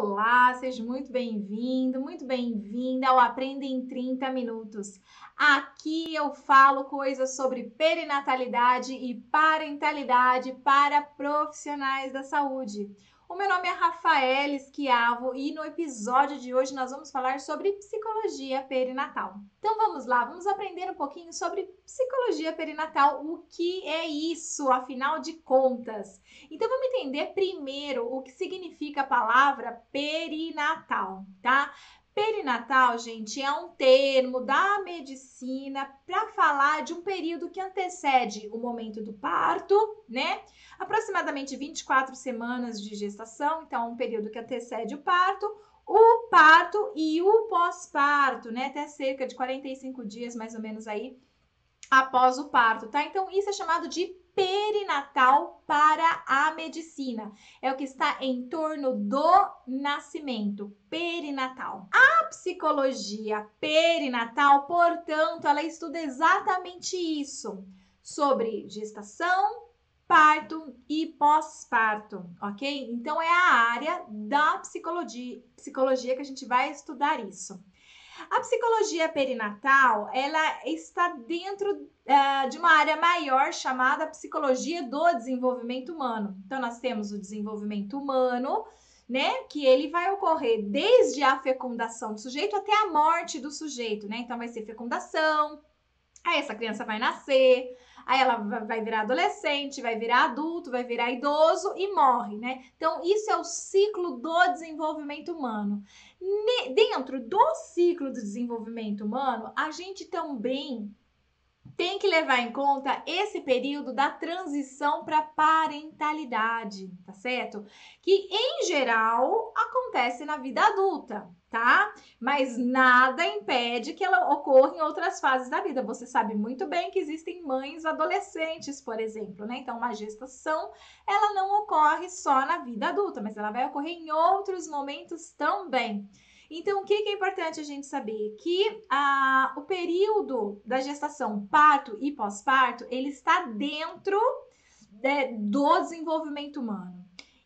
Olá, seja muito bem-vindo, muito bem-vinda ao Aprenda em 30 Minutos. Aqui eu falo coisas sobre perinatalidade e parentalidade para profissionais da saúde. O meu nome é Rafael Esquiavo e no episódio de hoje nós vamos falar sobre psicologia perinatal. Então vamos lá, vamos aprender um pouquinho sobre psicologia perinatal, o que é isso, afinal de contas. Então vamos entender primeiro o que significa a palavra perinatal, tá? Perinatal, gente, é um termo da medicina para falar de um período que antecede o momento do parto, né? Aproximadamente 24 semanas de gestação, então um período que antecede o parto, o parto e o pós-parto, né? Até cerca de 45 dias mais ou menos aí após o parto, tá? Então isso é chamado de perinatal para a medicina. É o que está em torno do nascimento, perinatal. A psicologia perinatal, portanto, ela estuda exatamente isso, sobre gestação, parto e pós-parto, ok? Então é a área da psicologia, psicologia que a gente vai estudar isso. A psicologia perinatal, ela está dentro uh, de uma área maior chamada psicologia do desenvolvimento humano. Então, nós temos o desenvolvimento humano, né? Que ele vai ocorrer desde a fecundação do sujeito até a morte do sujeito, né? Então, vai ser fecundação, aí essa criança vai nascer, aí ela vai virar adolescente, vai virar adulto, vai virar idoso e morre, né? Então, isso é o ciclo do desenvolvimento humano. Dentro do ciclo do desenvolvimento humano, a gente também tem que levar em conta esse período da transição para parentalidade, tá certo? Que em geral acontece na vida adulta tá? Mas nada impede que ela ocorra em outras fases da vida. Você sabe muito bem que existem mães adolescentes, por exemplo, né? Então, uma gestação, ela não ocorre só na vida adulta, mas ela vai ocorrer em outros momentos também. Então, o que, é importante a gente saber? Que a, o período da gestação, parto e pós-parto, ele está dentro de, do desenvolvimento humano.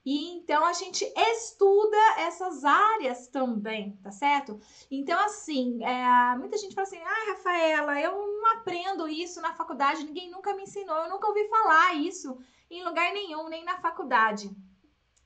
E então a gente estuda essas áreas também, tá certo? Então, assim, é, muita gente fala assim: ah, Rafaela, eu não aprendo isso na faculdade, ninguém nunca me ensinou, eu nunca ouvi falar isso em lugar nenhum, nem na faculdade.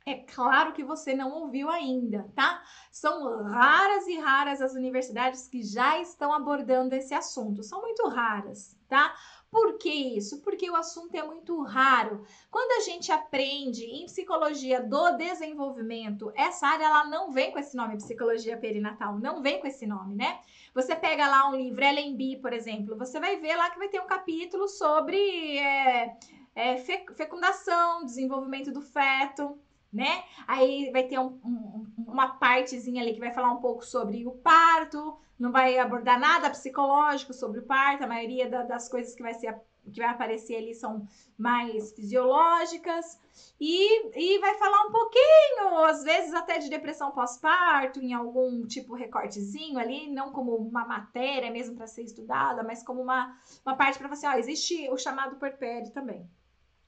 É claro que você não ouviu ainda, tá? São raras e raras as universidades que já estão abordando esse assunto. São muito raras, tá? Por que isso? Porque o assunto é muito raro. Quando a gente aprende em psicologia do desenvolvimento, essa área ela não vem com esse nome, psicologia perinatal, não vem com esse nome, né? Você pega lá um livro LMB, por exemplo, você vai ver lá que vai ter um capítulo sobre é, é, fecundação, desenvolvimento do feto, né? Aí vai ter um, um, uma partezinha ali que vai falar um pouco sobre o parto, não vai abordar nada psicológico sobre o parto, a maioria da, das coisas que vai, ser, que vai aparecer ali são mais fisiológicas, e, e vai falar um pouquinho, às vezes até de depressão pós-parto, em algum tipo recortezinho ali, não como uma matéria mesmo para ser estudada, mas como uma, uma parte para você, ó, existe o chamado porpério também.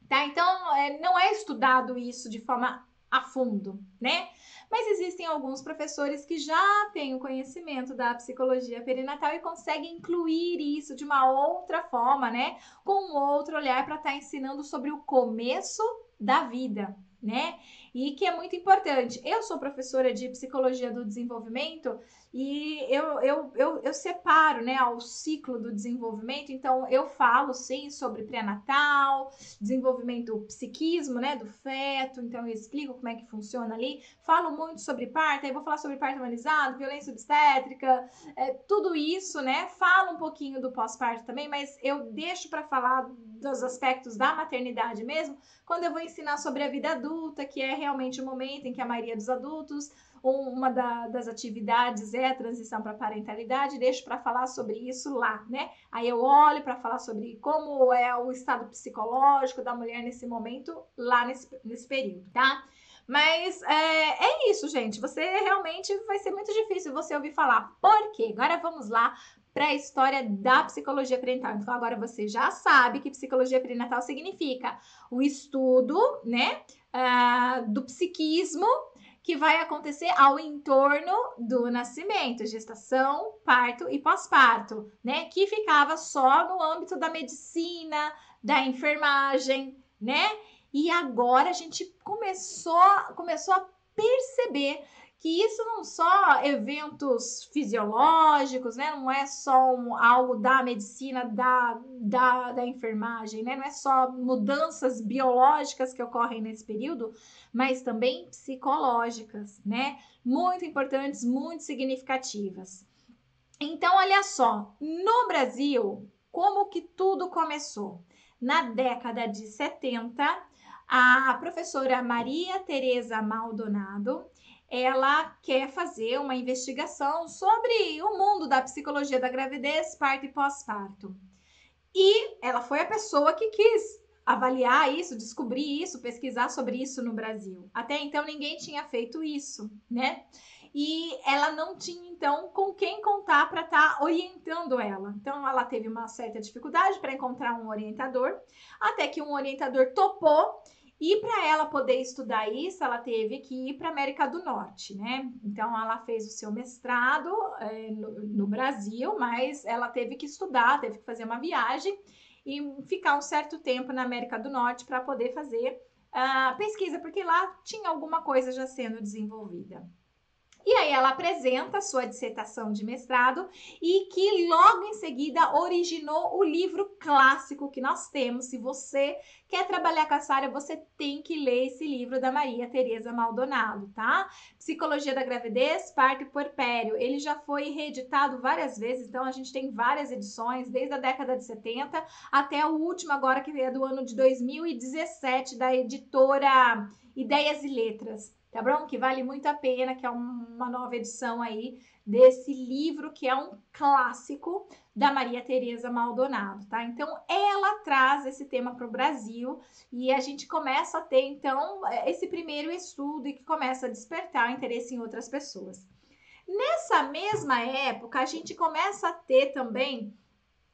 Tá? Então, é, não é estudado isso de forma a fundo, né? Mas existem alguns professores que já têm o conhecimento da psicologia perinatal e conseguem incluir isso de uma outra forma, né? Com um outro olhar para estar tá ensinando sobre o começo da vida, né? E que é muito importante. Eu sou professora de psicologia do desenvolvimento e eu, eu, eu, eu separo né, o ciclo do desenvolvimento, então eu falo sim sobre pré-natal, desenvolvimento psiquismo né, do feto, então eu explico como é que funciona ali, falo muito sobre parto, aí vou falar sobre parto humanizado, violência obstétrica, é, tudo isso, né? Falo um pouquinho do pós-parto também, mas eu deixo para falar dos aspectos da maternidade mesmo, quando eu vou ensinar sobre a vida adulta, que é realmente o momento em que a maioria dos adultos uma da, das atividades é a transição para parentalidade, deixo para falar sobre isso lá, né? Aí eu olho para falar sobre como é o estado psicológico da mulher nesse momento, lá nesse, nesse período, tá? Mas é, é isso, gente. Você realmente vai ser muito difícil você ouvir falar. Por quê? Agora vamos lá para a história da psicologia prenatal. Então, agora você já sabe que psicologia prenatal significa o estudo, né, uh, do psiquismo que vai acontecer ao entorno do nascimento, gestação, parto e pós-parto, né? Que ficava só no âmbito da medicina, da enfermagem, né? E agora a gente começou, começou a perceber que isso não só eventos fisiológicos, né? Não é só um, algo da medicina, da, da, da enfermagem, né? Não é só mudanças biológicas que ocorrem nesse período, mas também psicológicas, né? Muito importantes, muito significativas. Então, olha só, no Brasil, como que tudo começou? Na década de 70, a professora Maria Tereza Maldonado, ela quer fazer uma investigação sobre o mundo da psicologia da gravidez, parto e pós-parto. E ela foi a pessoa que quis avaliar isso, descobrir isso, pesquisar sobre isso no Brasil. Até então ninguém tinha feito isso, né? E ela não tinha então com quem contar para estar tá orientando ela. Então ela teve uma certa dificuldade para encontrar um orientador, até que um orientador topou e para ela poder estudar isso, ela teve que ir para a América do Norte, né? Então, ela fez o seu mestrado é, no, no, Brasil, mas ela teve que estudar, teve que fazer uma viagem e ficar um certo tempo na América do Norte para poder fazer a uh, pesquisa, porque lá tinha alguma coisa já sendo desenvolvida. E aí ela apresenta a sua dissertação de mestrado e que logo em seguida originou o livro clássico que nós temos. Se você quer trabalhar com essa área, você tem que ler esse livro da Maria Tereza Maldonado, tá? Psicologia da Gravidez, Parto e Porpério. Ele já foi reeditado várias vezes, então a gente tem várias edições, desde a década de 70 até o último agora que é do ano de 2017 da editora Ideias e Letras tá bom? Que vale muito a pena, que é uma nova edição aí desse livro que é um clássico da Maria Tereza Maldonado, tá? Então ela traz esse tema para o Brasil e a gente começa a ter então esse primeiro estudo e que começa a despertar interesse em outras pessoas. Nessa mesma época, a gente começa a ter também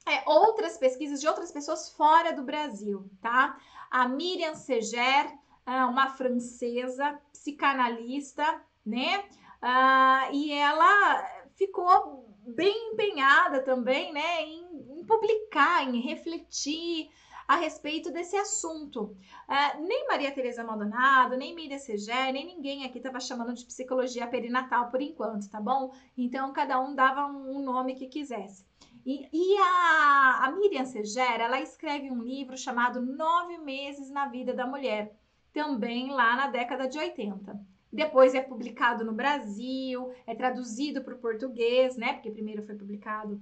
é, outras pesquisas de outras pessoas fora do Brasil, tá? A Miriam Seger, uma francesa psicanalista, né? Ah, e ela ficou bem empenhada também, né, em, em publicar, em refletir a respeito desse assunto. Uh, nem Maria Tereza Maldonado, nem Miriam Seger, nem ninguém aqui estava chamando de psicologia perinatal por enquanto, tá bom? Então, cada um dava um nome que quisesse. E, e a, a Miriam Seger, ela escreve um livro chamado Nove Meses na Vida da Mulher também lá na década de 80. Depois é publicado no Brasil, é traduzido para o português, né? Porque primeiro foi publicado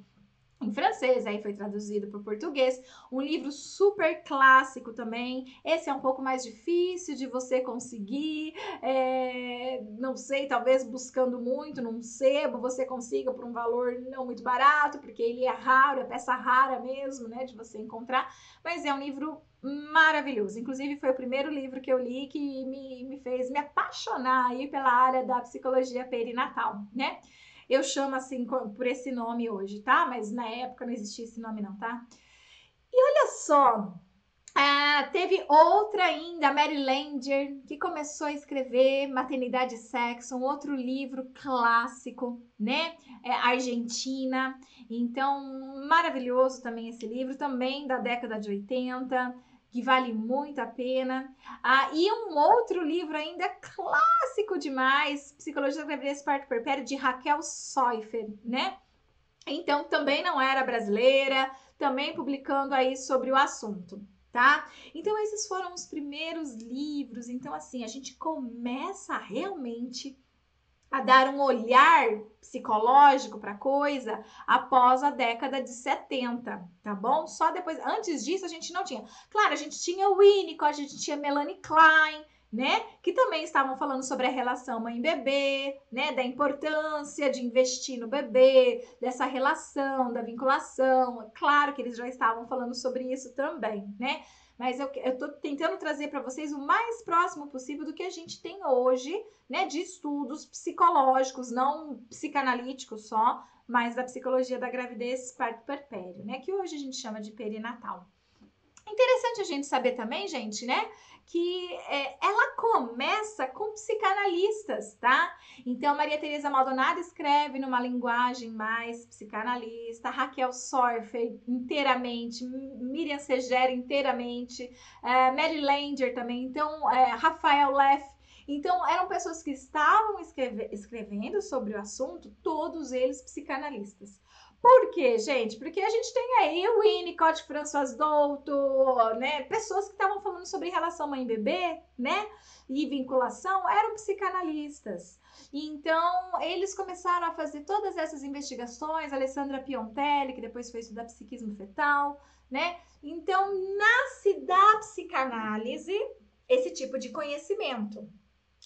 em francês, aí foi traduzido para o português. Um livro super clássico também. Esse é um pouco mais difícil de você conseguir. É, não sei, talvez buscando muito num sebo você consiga por um valor não muito barato, porque ele é raro, é peça rara mesmo, né, de você encontrar. Mas é um livro maravilhoso. Inclusive, foi o primeiro livro que eu li que me, me fez me apaixonar aí pela área da psicologia perinatal, né? Eu chamo assim por esse nome hoje, tá? Mas na época não existia esse nome, não, tá? E olha só, ah, teve outra ainda, Mary Langer, que começou a escrever Maternidade e Sexo, um outro livro clássico, né? É, Argentina. Então, maravilhoso também esse livro, também da década de 80 que vale muito a pena. Ah, e um outro livro ainda clássico demais, Psicologia da Gravidez Parto Perpério, de Raquel Seufer, né? Então, também não era brasileira, também publicando aí sobre o assunto, tá? Então, esses foram os primeiros livros. Então, assim, a gente começa realmente a dar um olhar psicológico para a coisa após a década de 70, tá bom? Só depois, antes disso a gente não tinha. Claro, a gente tinha o Winnicott, a gente tinha Melanie Klein, né? Que também estavam falando sobre a relação mãe-bebê, né? Da importância de investir no bebê, dessa relação, da vinculação. Claro que eles já estavam falando sobre isso também, né? Mas eu, estou tentando trazer para vocês o mais próximo possível do que a gente tem hoje, né, de estudos psicológicos, não psicanalíticos só, mas da psicologia da gravidez parto perpério, né, que hoje a gente chama de perinatal. Interessante a gente saber também, gente, né, que é, ela começa com psicanalistas, tá? Então, Maria Teresa Maldonado escreve numa linguagem mais psicanalista, Raquel Sorfer inteiramente, Miriam Segera inteiramente, é, Mary Langer também, então, é, Rafael Leff. Então, eram pessoas que estavam escreve escrevendo sobre o assunto, todos eles psicanalistas. Por quê, gente? Porque a gente tem aí o Winnicott, François Douto, né? Pessoas que estavam falando sobre relação mãe-bebê, né? E vinculação, eram psicanalistas. Então, eles começaram a fazer todas essas investigações, Alessandra Piontelli, que depois foi estudar psiquismo fetal, né? Então, nasce da psicanálise esse tipo de conhecimento.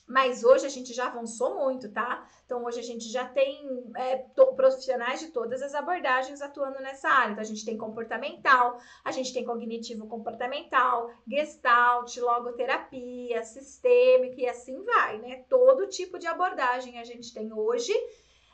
Mas hoje a gente já avançou muito, tá? Então hoje a gente já tem é, profissionais de todas as abordagens atuando nessa área. Então a gente tem comportamental, a gente tem cognitivo comportamental, gestalt, logoterapia, sistêmica e assim vai, né? Todo tipo de abordagem a gente tem hoje.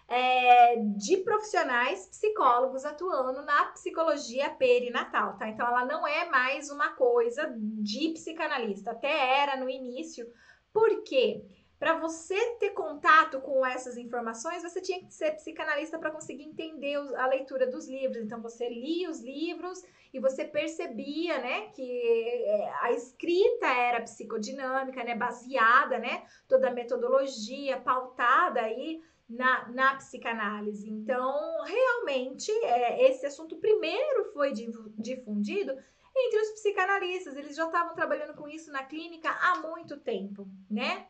É, de profissionais psicólogos atuando na psicologia perinatal, tá? Então ela não é mais uma coisa de psicanalista, até era no início, por quê? Para você ter contato com essas informações, você tinha que ser psicanalista para conseguir entender a leitura dos livros. Então, você lia os livros e você percebia, né, que é, a escrita era psicodinâmica, né, baseada, né, toda a metodologia pautada aí na, na psicanálise. Então, realmente, é, esse assunto primeiro foi difundido entre os psicanalistas. Eles já estavam trabalhando com isso na clínica há muito tempo, né?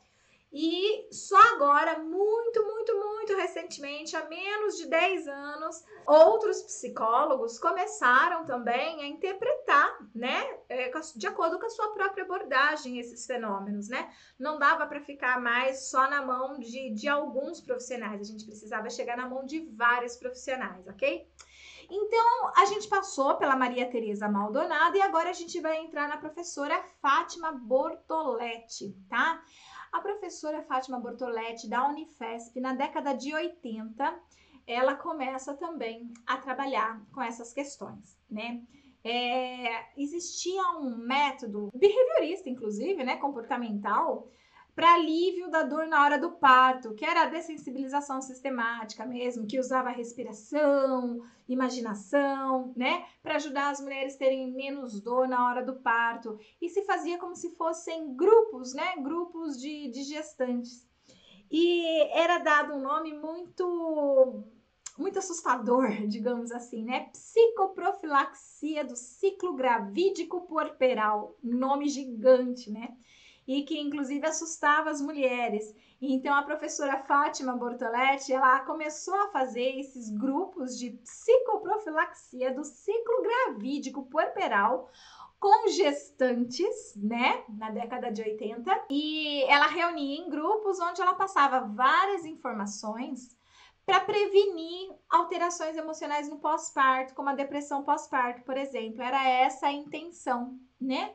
E só agora, muito, muito, muito recentemente, há menos de 10 anos, outros psicólogos começaram também a interpretar, né, é, de acordo com a sua própria abordagem, esses fenômenos, né? Não dava para ficar mais só na mão de, de alguns profissionais, a gente precisava chegar na mão de vários profissionais, ok? Então, a gente passou pela Maria Tereza Maldonado e agora a gente vai entrar na professora Fátima Bortoletti, tá? A professora Fátima Bortoletti da Unifesp, na década de 80, ela começa também a trabalhar com essas questões, né? É, existia um método behaviorista, inclusive, né, comportamental, para alívio da dor na hora do parto, que era a dessensibilização sistemática mesmo, que usava respiração, imaginação, né, para ajudar as mulheres terem menos dor na hora do parto. E se fazia como se fossem grupos, né, grupos de, de gestantes. E era dado um nome muito muito assustador, digamos assim, né? Psicoprofilaxia do ciclo gravídico puerperal, nome gigante, né? E que inclusive assustava as mulheres. Então a professora Fátima Bortoletti, ela começou a fazer esses grupos de psicoprofilaxia do ciclo gravídico puerperal com gestantes, né, na década de 80, e ela reunia em grupos onde ela passava várias informações para prevenir alterações emocionais no pós-parto, como a depressão pós-parto, por exemplo. Era essa a intenção, né,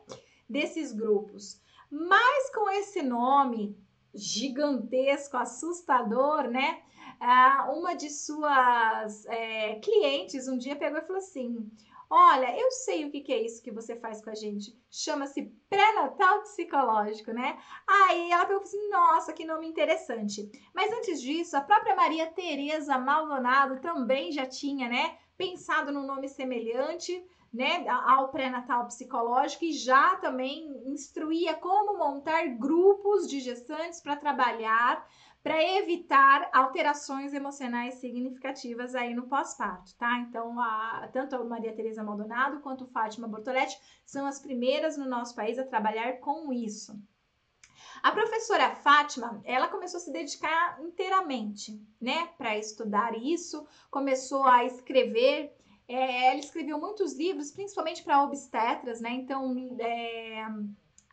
desses grupos. Mas com esse nome gigantesco, assustador, né? Ah, uma de suas é, clientes um dia pegou e falou assim: Olha, eu sei o que, que é isso que você faz com a gente. Chama-se pré-natal psicológico, né? Aí ela pegou assim: Nossa, que nome interessante. Mas antes disso, a própria Maria Tereza Maldonado também já tinha, né? Pensado num nome semelhante né, ao pré-natal psicológico e já também instruía como montar grupos de gestantes para trabalhar para evitar alterações emocionais significativas aí no pós-parto, tá? Então, a, tanto a Maria Tereza Maldonado quanto Fátima Bortoletti são as primeiras no nosso país a trabalhar com isso. A professora Fátima, ela começou a se dedicar inteiramente, né, para estudar isso, começou a escrever é, ela escreveu muitos livros, principalmente para obstetras, né? Então, é,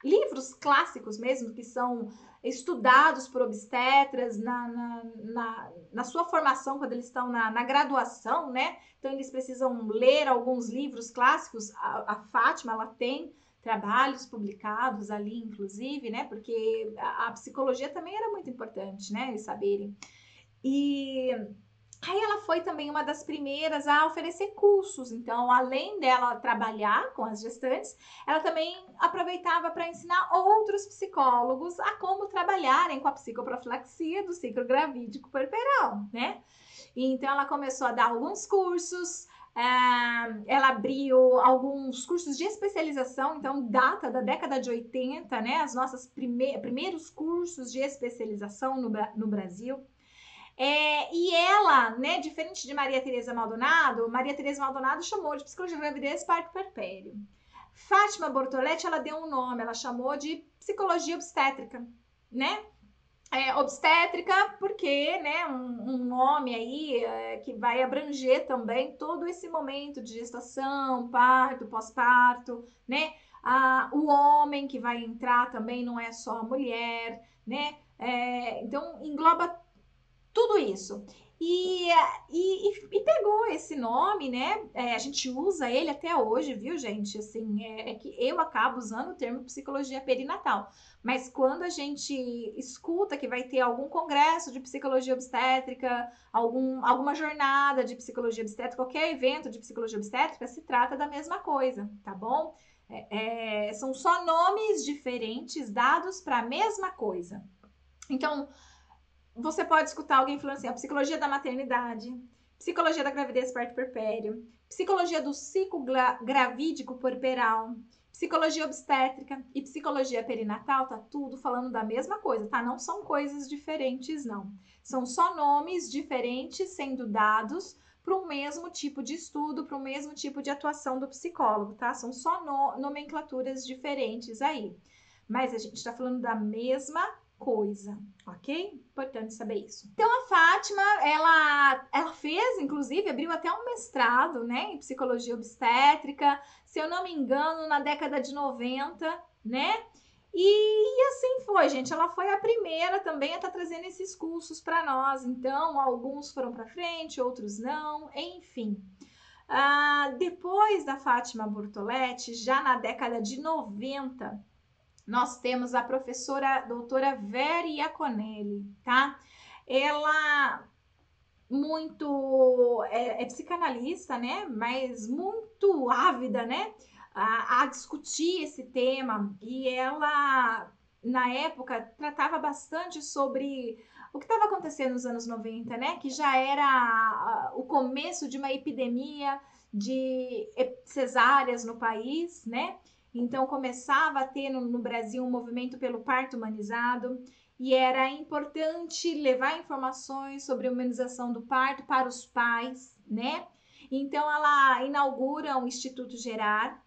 livros clássicos mesmo, que são estudados por obstetras na, na, na, na sua formação, quando eles estão na, na, graduação, né? Então, eles precisam ler alguns livros clássicos. A, a Fátima, ela tem trabalhos publicados ali, inclusive, né? Porque a, a psicologia também era muito importante, né? Eles saberem. E Aí ela foi também uma das primeiras a oferecer cursos. Então, além dela trabalhar com as gestantes, ela também aproveitava para ensinar outros psicólogos a como trabalharem com a psicoprofilaxia do ciclo gravídico puerperal, né? Então, ela começou a dar alguns cursos, é, ela abriu alguns cursos de especialização, então data da década de 80, né? As nossas prime primeiros cursos de especialização no, no Brasil. É, e ela, né, diferente de Maria Tereza Maldonado, Maria Tereza Maldonado chamou de psicologia de gravidez parto perpério. Fátima Bortoletti, ela deu um nome, ela chamou de psicologia obstétrica, né? É, obstétrica, porque, né, um, um nome aí é, que vai abranger também todo esse momento de gestação, parto, pós-parto, né? Ah, o homem que vai entrar também não é só a mulher, né? É, então engloba tudo isso. E, e, e, pegou esse nome, né? É, a gente usa ele até hoje, viu, gente? Assim, é, é, que eu acabo usando o termo psicologia perinatal. Mas quando a gente escuta que vai ter algum congresso de psicologia obstétrica, algum, alguma jornada de psicologia obstétrica, qualquer evento de psicologia obstétrica, se trata da mesma coisa, tá bom? É, é são só nomes diferentes dados para a mesma coisa. Então, você pode escutar alguém falando assim, a psicologia da maternidade, psicologia da gravidez parto perpério, psicologia do ciclo gravídico puerperal, psicologia obstétrica e psicologia perinatal, tá tudo falando da mesma coisa, tá? Não são coisas diferentes, não. São só nomes diferentes sendo dados para o mesmo tipo de estudo, para o mesmo tipo de atuação do psicólogo, tá? São só no, nomenclaturas diferentes aí. Mas a gente está falando da mesma coisa, ok? Importante saber isso. Então a Fátima, ela, ela fez, inclusive, abriu até um mestrado, né, em psicologia obstétrica, se eu não me engano, na década de 90, né? E, assim foi, gente. Ela foi a primeira também a estar tá trazendo esses cursos para nós. Então, alguns foram para frente, outros não, enfim. Ah, depois da Fátima Bortoletti, já na década de 90, nós temos a professora doutora Vera Iaconelli, tá? Ela muito é, é, psicanalista, né? Mas muito ávida, né? A, a, discutir esse tema e ela na época tratava bastante sobre o que estava acontecendo nos anos 90, né? Que já era o começo de uma epidemia de cesáreas no país, né? Então começava a ter no, no Brasil um movimento pelo parto humanizado e era importante levar informações sobre a humanização do parto para os pais, né? Então ela inaugura um Instituto Gerar,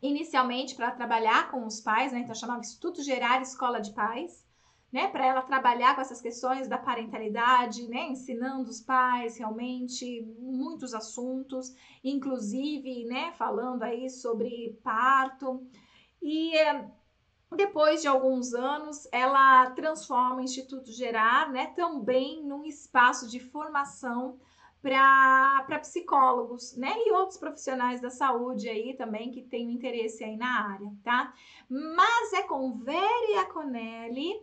inicialmente para trabalhar com os pais, né? Então chamava Instituto Gerar Escola de Pais né, para ela trabalhar com essas questões da parentalidade, né, ensinando os pais realmente muitos assuntos, inclusive, né, falando aí sobre parto. E depois de alguns anos, ela transforma o Instituto Gerar, né, também num espaço de formação para psicólogos, né? E outros profissionais da saúde aí também que têm interesse aí na área, tá? Mas é com Vera Conelli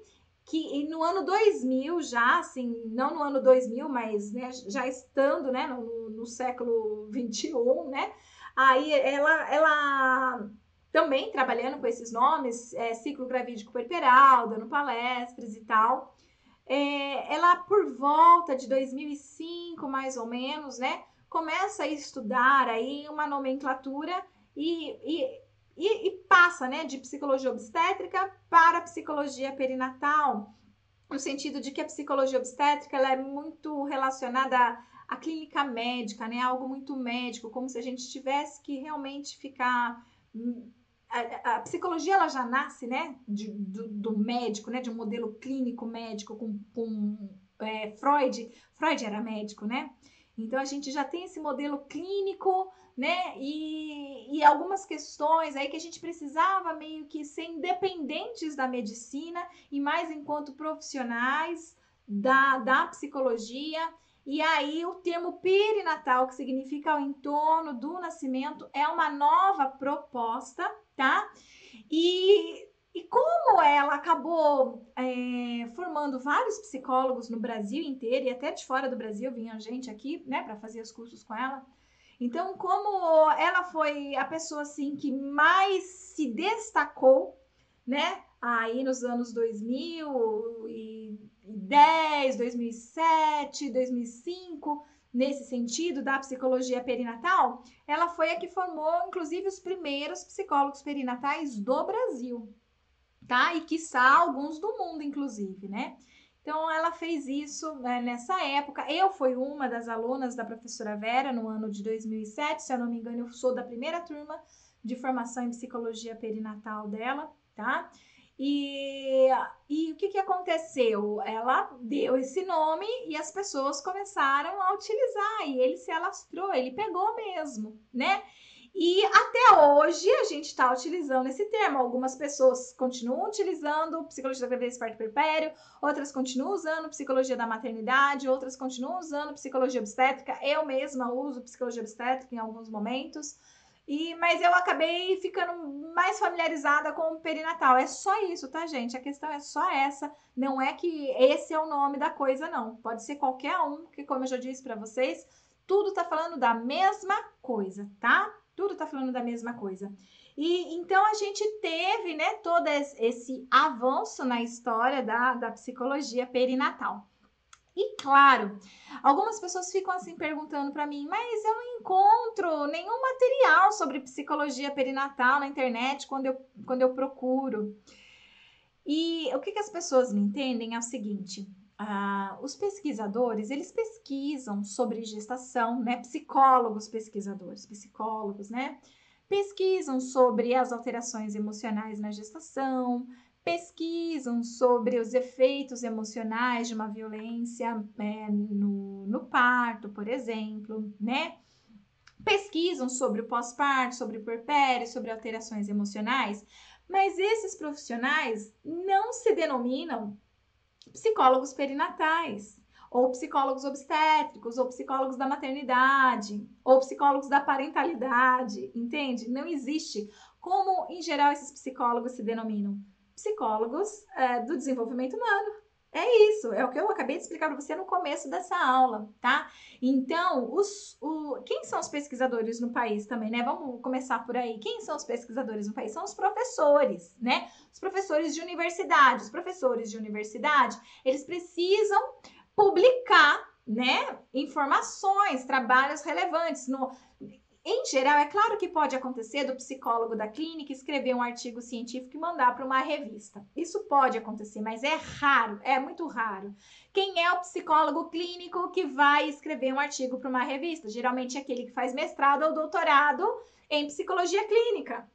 que no ano 2000 já, assim, não no ano 2000, mas né, já estando, né, no, no século 21, né, aí ela, ela também trabalhando com esses nomes, é, ciclo gravídico puerperal, dando palestras e tal, é, ela por volta de 2005, mais ou menos, né, começa a estudar aí uma nomenclatura e, e e, e passa né, de psicologia obstétrica para psicologia perinatal, no sentido de que a psicologia obstétrica ela é muito relacionada à, à clínica médica, né, algo muito médico, como se a gente tivesse que realmente ficar hum, a, a, psicologia ela já nasce, né, de, do, do, médico, né, de um modelo clínico médico com, com é, Freud. Freud era médico, né? Então a gente já tem esse modelo clínico né? E, e algumas questões aí que a gente precisava meio que ser independentes da medicina e mais enquanto profissionais da, da psicologia. E aí o termo perinatal, que significa o entorno do nascimento, é uma nova proposta, tá? E, E como ela acabou é, formando vários psicólogos no Brasil inteiro e até de fora do Brasil vinha gente aqui, né, para fazer os cursos com ela. Então, como ela foi a pessoa assim que mais se destacou, né, aí nos anos 2010, 2007, 2005, nesse sentido da psicologia perinatal, ela foi a que formou, inclusive, os primeiros psicólogos perinatais do Brasil tá? E quiçá alguns do mundo, inclusive, né? Então, ela fez isso né, nessa época. Eu fui uma das alunas da professora Vera no ano de 2007, se eu não me engano, eu sou da primeira turma de formação em psicologia perinatal dela, tá? E, e o que, que aconteceu? Ela deu esse nome e as pessoas começaram a utilizar, e ele se alastrou, ele pegou mesmo, né? E até hoje a gente está utilizando esse termo. Algumas pessoas continuam utilizando psicologia da gravidez parto perpério, outras continuam usando psicologia da maternidade, outras continuam usando psicologia obstétrica. Eu mesma uso psicologia obstétrica em alguns momentos. E, mas eu acabei ficando mais familiarizada com o perinatal. É só isso, tá, gente? A questão é só essa. Não é que esse é o nome da coisa, não. Pode ser qualquer um, que, como eu já disse para vocês, tudo tá falando da mesma coisa, tá? Tudo está falando da mesma coisa. E então a gente teve, né, todo esse avanço na história da, da psicologia perinatal. E claro, algumas pessoas ficam assim perguntando para mim, mas eu não encontro nenhum material sobre psicologia perinatal na internet quando eu, quando eu procuro. E o que, que as pessoas não entendem é o seguinte: ah, os pesquisadores, eles pesquisam sobre gestação, né? Psicólogos pesquisadores, psicólogos, né? Pesquisam sobre as alterações emocionais na gestação, pesquisam sobre os efeitos emocionais de uma violência é, no, no parto, por exemplo, né? Pesquisam sobre o pós-parto, sobre o puerpério, sobre alterações emocionais, mas esses profissionais não se denominam psicólogos perinatais, ou psicólogos obstétricos, ou psicólogos da maternidade, ou psicólogos da parentalidade, entende? Não existe. Como, em geral, esses psicólogos se denominam? Psicólogos é, do desenvolvimento humano. É isso, é o que eu acabei de explicar para você no começo dessa aula, tá? Então, os, o, quem são os pesquisadores no país também, né? Vamos começar por aí. Quem são os pesquisadores no país? São os professores, né? Os professores de universidade. Os professores de universidade, eles precisam publicar, né, informações, trabalhos relevantes no em geral, é claro que pode acontecer do psicólogo da clínica escrever um artigo científico e mandar para uma revista. Isso pode acontecer, mas é raro, é muito raro. Quem é o psicólogo clínico que vai escrever um artigo para uma revista? Geralmente é aquele que faz mestrado ou doutorado em psicologia clínica.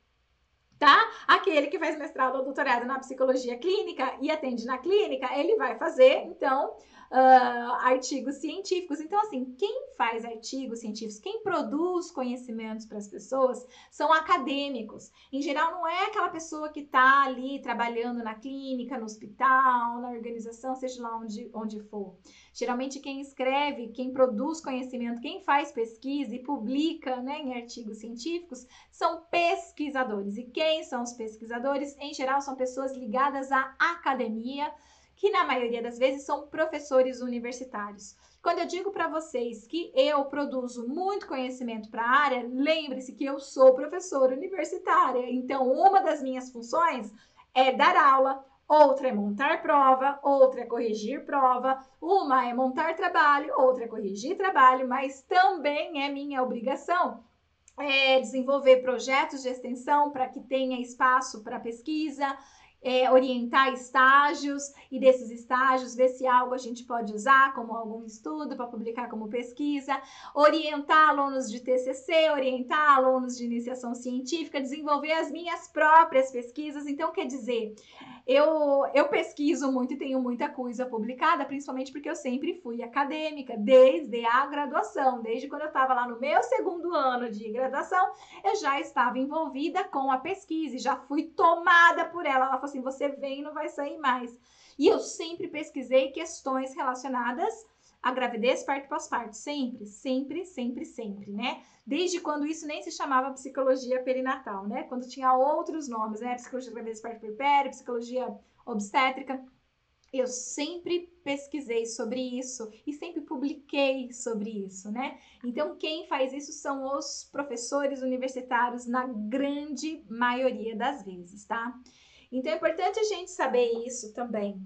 Tá? Aquele que faz mestrado ou doutorado na psicologia clínica e atende na clínica, ele vai fazer, então, uh, artigos científicos. Então, assim, quem faz artigos científicos, quem produz conhecimentos para as pessoas, são acadêmicos. Em geral, não é aquela pessoa que está ali trabalhando na clínica, no hospital, na organização, seja lá onde, onde for. Geralmente, quem escreve, quem produz conhecimento, quem faz pesquisa e publica né, em artigos científicos, são pesquisadores. E quem são os pesquisadores? Em geral, são pessoas ligadas à academia que na maioria das vezes são professores universitários. Quando eu digo para vocês que eu produzo muito conhecimento para a área, lembre-se que eu sou professora universitária. Então, uma das minhas funções é dar aula, outra é montar prova, outra é corrigir prova, uma é montar trabalho, outra é corrigir trabalho, mas também é minha obrigação é desenvolver projetos de extensão para que tenha espaço para pesquisa, é, orientar estágios e desses estágios ver se algo a gente pode usar como algum estudo para publicar como pesquisa, orientar alunos de TCC, orientar alunos de iniciação científica, desenvolver as minhas próprias pesquisas. Então, quer dizer, eu, eu pesquiso muito e tenho muita coisa publicada, principalmente porque eu sempre fui acadêmica, desde a graduação, desde quando eu estava lá no meu segundo ano de graduação, eu já estava envolvida com a pesquisa e já fui tomada por ela. Ela falou assim: você vem e não vai sair mais. E eu sempre pesquisei questões relacionadas a gravidez, parto pós-parto. Sempre, sempre, sempre, sempre, né? Desde quando isso nem se chamava psicologia perinatal, né? Quando tinha outros nomes, né? Psicologia de gravidez, parto puerpério, psicologia obstétrica. Eu sempre pesquisei sobre isso e sempre publiquei sobre isso, né? Então, quem faz isso são os professores universitários, na grande maioria das vezes, tá? Então, é importante a gente saber isso também.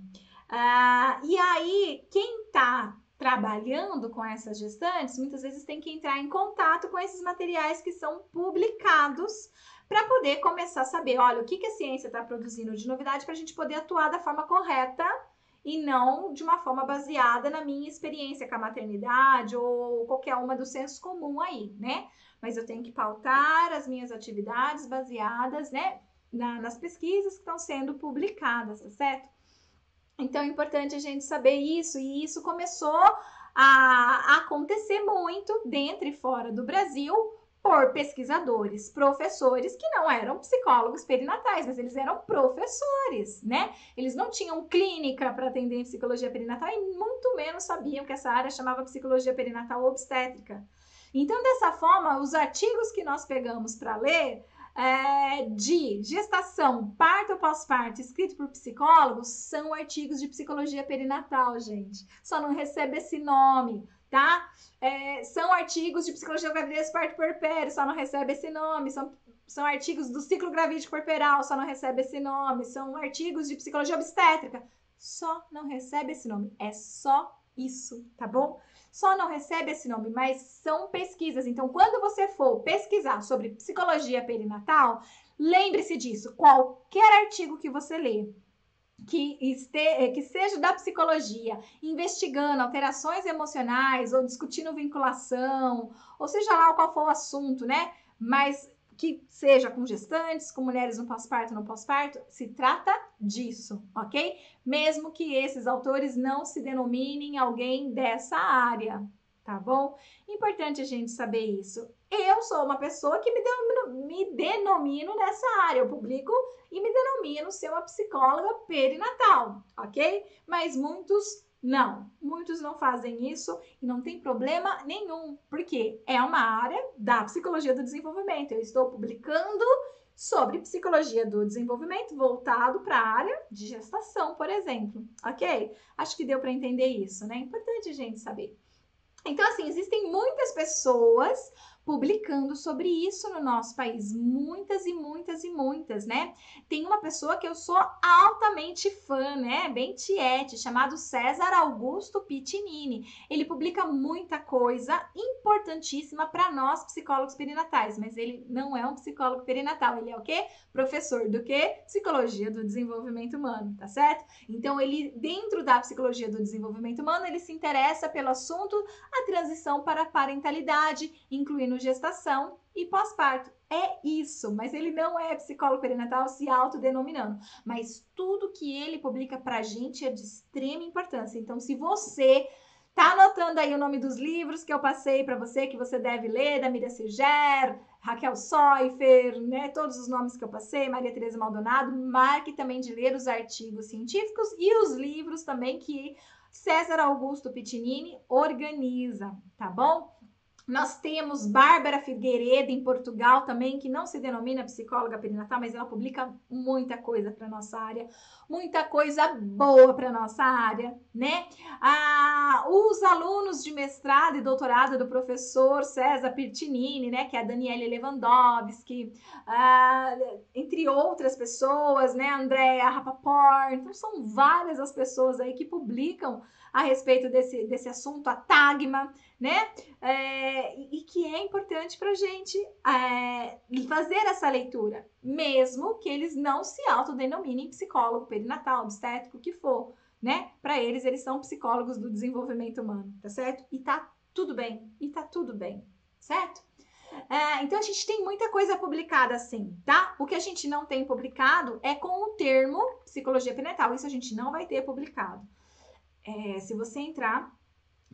Ah, e aí, quem tá trabalhando com essas gestantes, muitas vezes tem que entrar em contato com esses materiais que são publicados para poder começar a saber, olha, o que, que a ciência está produzindo de novidade para a gente poder atuar da forma correta e não de uma forma baseada na minha experiência com a maternidade ou qualquer uma do senso comum aí, né? Mas eu tenho que pautar as minhas atividades baseadas, né, na, nas pesquisas que estão sendo publicadas, tá certo? Então é importante a gente saber isso, e isso começou a acontecer muito dentro e fora do Brasil por pesquisadores, professores que não eram psicólogos perinatais, mas eles eram professores, né? Eles não tinham clínica para atender em psicologia perinatal e muito menos sabiam que essa área chamava psicologia perinatal obstétrica. Então, dessa forma, os artigos que nós pegamos para ler é, de gestação, parto ou pós-parto, escrito por psicólogos, são artigos de psicologia perinatal, gente. Só não recebe esse nome tá? É, são artigos de psicologia gravidez parto puerpério, só não recebe esse nome, são, são artigos do ciclo gravídico corporal, só não recebe esse nome, são artigos de psicologia obstétrica, só não recebe esse nome, é só isso, tá bom? Só não recebe esse nome, mas são pesquisas. Então, quando você for pesquisar sobre psicologia perinatal, lembre-se disso. Qualquer artigo que você lê, que, este, eh, que seja da psicologia, investigando alterações emocionais ou discutindo vinculação, ou seja lá qual for o assunto, né? Mas que seja com gestantes, com mulheres no pós-parto, no pós-parto, se trata disso, ok? Mesmo que esses autores não se denominem alguém dessa área, tá bom? Importante a gente saber isso. Eu sou uma pessoa que me denomino, me denomino nessa área, eu publico e me denomino ser uma psicóloga perinatal, ok? Mas muitos não, muitos não fazem isso e não tem problema nenhum, porque é uma área da psicologia do desenvolvimento. Eu estou publicando sobre psicologia do desenvolvimento voltado para a área de gestação, por exemplo, ok? Acho que deu para entender isso, né? Importante a gente saber. Então, assim, existem muitas pessoas publicando sobre isso no nosso país. Muitas e muitas e muitas, né? Tem uma pessoa que eu sou altamente fã, né? Bem tiete, chamado César Augusto Pitinini. Ele publica muita coisa importantíssima para nós psicólogos perinatais, mas ele não é um psicólogo perinatal, ele é o quê? Professor do quê? Psicologia do desenvolvimento humano, tá certo? Então ele dentro da psicologia do desenvolvimento humano, ele se interessa pelo assunto a transição para a parentalidade, incluindo gestação e pós-parto. É isso, mas ele não é psicólogo perinatal se autodenominando. Mas tudo que ele publica pra gente é de extrema importância. Então, se você tá anotando aí o nome dos livros que eu passei para você, que você deve ler, da Miriam Siger, Raquel Soifer, né? Todos os nomes que eu passei, Maria Tereza Maldonado, marque também de ler os artigos científicos e os livros também que César Augusto Pitinini organiza, tá bom? Nós temos Bárbara Figueiredo em Portugal também, que não se denomina psicóloga perinatal, mas ela publica muita coisa para nossa área, muita coisa boa para nossa área, né? Ah, os alunos de mestrado e doutorado do professor César Pirtinini, né, que é a Daniele Lewandowski, ah, entre outras pessoas, né, Andréa Rapaport, então são várias as pessoas aí que publicam a respeito desse, desse assunto, a Tagma, né? É, e que é importante para a gente é, fazer essa leitura, mesmo que eles não se autodenominem psicólogo perinatal, obstétrico, o que for, né? Para eles, eles são psicólogos do desenvolvimento humano, tá certo? E tá tudo bem, e tá tudo bem, certo? É, então a gente tem muita coisa publicada assim, tá? O que a gente não tem publicado é com o termo psicologia perinatal. Isso a gente não vai ter publicado é, se você entrar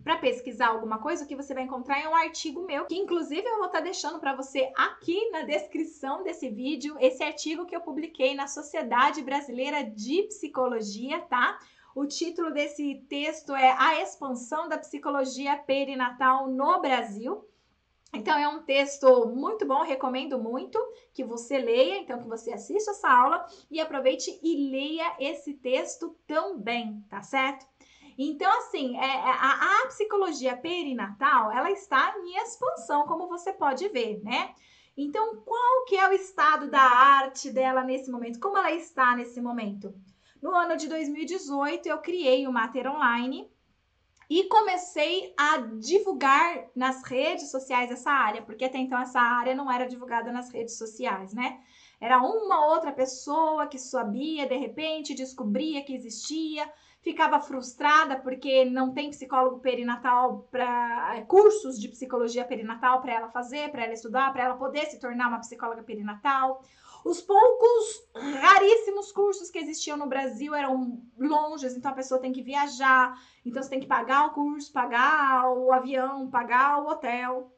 para pesquisar alguma coisa, o que você vai encontrar é um artigo meu, que inclusive eu vou estar tá deixando para você aqui na descrição desse vídeo, esse artigo que eu publiquei na Sociedade Brasileira de Psicologia, tá? O título desse texto é A Expansão da Psicologia Perinatal no Brasil. Então é um texto muito bom, recomendo muito que você leia, então que você assista essa aula e aproveite e leia esse texto também, tá certo? Então, assim, é, é, a, a psicologia perinatal, ela está em expansão, como você pode ver, né? Então, qual que é o estado da arte dela nesse momento? Como ela está nesse momento? No ano de 2018, eu criei o Mater Online e comecei a divulgar nas redes sociais essa área, porque até então essa área não era divulgada nas redes sociais, né? Era uma outra pessoa que sabia, de repente descobria que existia, ficava frustrada porque não tem psicólogo perinatal para é, cursos de psicologia perinatal para ela fazer, para ela estudar, para ela poder se tornar uma psicóloga perinatal. Os poucos raríssimos cursos que existiam no Brasil eram longes, então a pessoa tem que viajar, então você tem que pagar o curso, pagar o avião, pagar o hotel.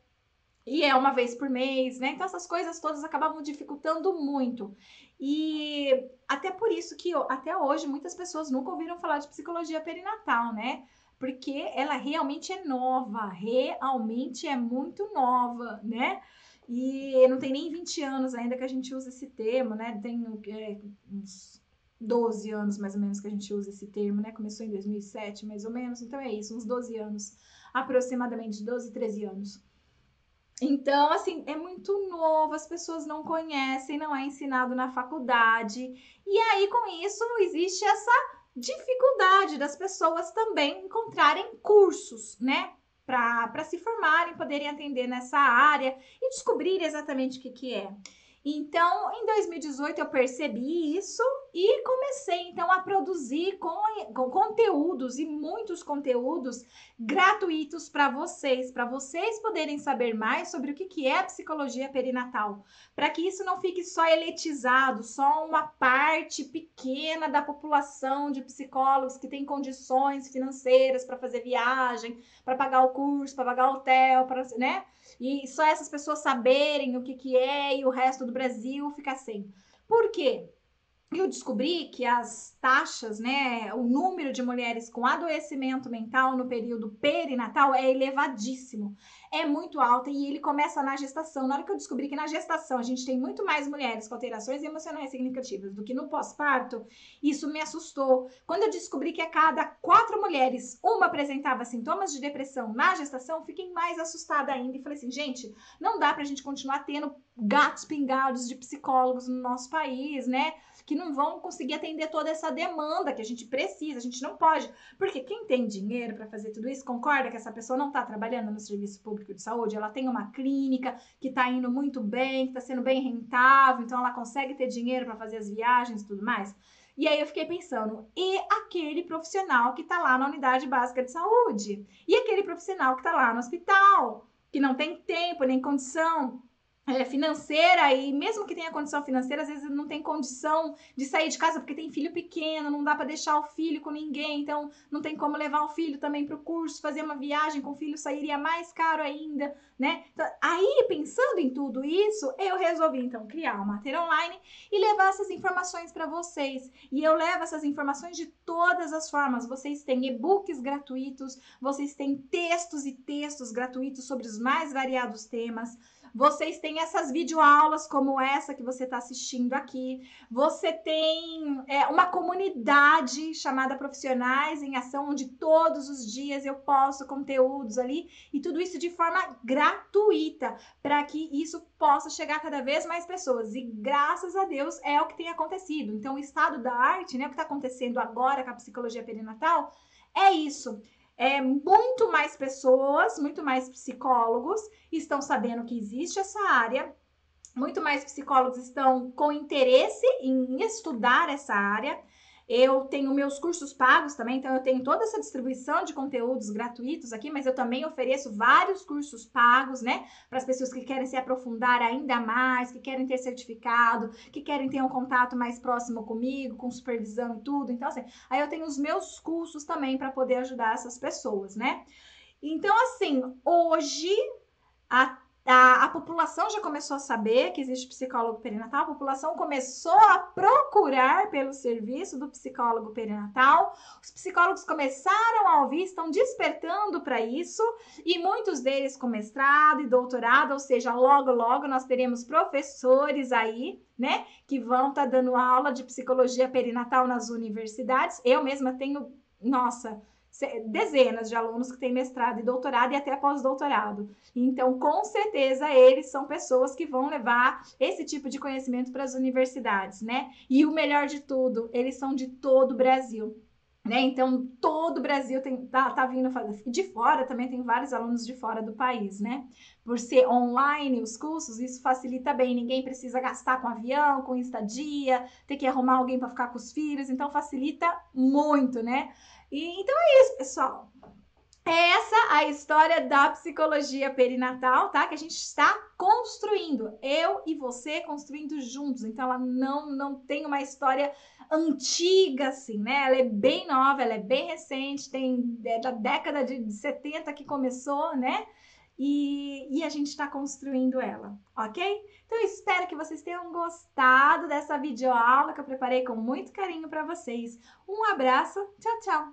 E é uma vez por mês, né? Então essas coisas todas acabavam dificultando muito. E até por isso que até hoje muitas pessoas nunca ouviram falar de psicologia perinatal, né? Porque ela realmente é nova, realmente é muito nova, né? E não tem nem 20 anos ainda que a gente usa esse termo, né? Tem é, uns 12 anos mais ou menos que a gente usa esse termo, né? Começou em 2007, mais ou menos. Então é isso, uns 12 anos, aproximadamente 12, 13 anos. Então, assim, é muito novo, as pessoas não conhecem, não é ensinado na faculdade. E aí, com isso, existe essa dificuldade das pessoas também encontrarem cursos, né? Para se formarem, poderem atender nessa área e descobrir exatamente o que, que é. Então, em 2018 eu percebi isso e comecei então a produzir com, com conteúdos e muitos conteúdos gratuitos para vocês, para vocês poderem saber mais sobre o que, que é psicologia perinatal, para que isso não fique só eletizado, só uma parte pequena da população de psicólogos que tem condições financeiras para fazer viagem, para pagar o curso, para pagar o hotel, para, né? E só essas pessoas saberem o que, que é e o resto do Brasil ficar sem. Por quê? eu descobri que as taxas, né, o número de mulheres com adoecimento mental no período perinatal é elevadíssimo, é muito alto e ele começa na gestação. Na hora que eu descobri que na gestação a gente tem muito mais mulheres com alterações emocionais significativas do que no pós-parto, isso me assustou. Quando eu descobri que a cada quatro mulheres uma apresentava sintomas de depressão na gestação, fiquei mais assustada ainda e falei assim, gente, não dá pra gente continuar tendo gatos pingados de psicólogos no nosso país, né? que não vão conseguir atender toda essa demanda que a gente precisa, a gente não pode. Porque quem tem dinheiro para fazer tudo isso concorda que essa pessoa não está trabalhando no serviço público de saúde, ela tem uma clínica que está indo muito bem, que está sendo bem rentável, então ela consegue ter dinheiro para fazer as viagens e tudo mais. E aí eu fiquei pensando, e aquele profissional que está lá na unidade básica de saúde? E aquele profissional que está lá no hospital, que não tem tempo nem condição é, financeira e mesmo que tenha condição financeira, às vezes não tem condição de sair de casa porque tem filho pequeno, não dá para deixar o filho com ninguém, então não tem como levar o filho também para o curso, fazer uma viagem com o filho sairia mais caro ainda, né? Então, aí, pensando em tudo isso, eu resolvi então criar uma matéria online e levar essas informações para vocês. E eu levo essas informações de todas as formas. Vocês têm e-books gratuitos, vocês têm textos e textos gratuitos sobre os mais variados temas. Vocês têm essas videoaulas como essa que você está assistindo aqui. Você tem é, uma comunidade chamada Profissionais em Ação, onde todos os dias eu posto conteúdos ali e tudo isso de forma gratuita para que isso possa chegar a cada vez mais pessoas. E graças a Deus é o que tem acontecido. Então, o estado da arte, né, o que está acontecendo agora com a psicologia perinatal, é isso é, muito mais pessoas, muito mais psicólogos estão sabendo que existe essa área, muito mais psicólogos estão com interesse em estudar essa área. Eu tenho meus cursos pagos também, então eu tenho toda essa distribuição de conteúdos gratuitos aqui, mas eu também ofereço vários cursos pagos, né, para as pessoas que querem se aprofundar ainda mais, que querem ter certificado, que querem ter um contato mais próximo comigo, com supervisão e tudo. Então, assim, aí eu tenho os meus cursos também para poder ajudar essas pessoas, né? Então, assim, hoje a, a, população já começou a saber que existe psicólogo perinatal, a população começou a procurar pelo serviço do psicólogo perinatal, os psicólogos começaram a ouvir, estão despertando para isso, e muitos deles com mestrado e doutorado, ou seja, logo, logo nós teremos professores aí, né, que vão estar tá dando aula de psicologia perinatal nas universidades. Eu mesma tenho, nossa, dezenas de alunos que têm mestrado e doutorado e até pós-doutorado. Então, com certeza, eles são pessoas que vão levar esse tipo de conhecimento para as universidades, né? E o melhor de tudo, eles são de todo o Brasil. Né? Então, todo o Brasil tem, tá, tá vindo fazer. De fora também tem vários alunos de fora do país, né? Por ser online os cursos, isso facilita bem. Ninguém precisa gastar com avião, com estadia, ter que arrumar alguém para ficar com os filhos. Então, facilita muito, né? E, então é isso, pessoal. É essa a história da psicologia perinatal, tá? Que a gente está construindo, eu e você construindo juntos. Então ela não não tem uma história antiga assim, né? Ela é bem nova, ela é bem recente, tem é da década de 70 que começou, né? E, e a gente está construindo ela, ok? Então espero que vocês tenham gostado dessa videoaula que eu preparei com muito carinho para vocês. Um abraço, tchau, tchau!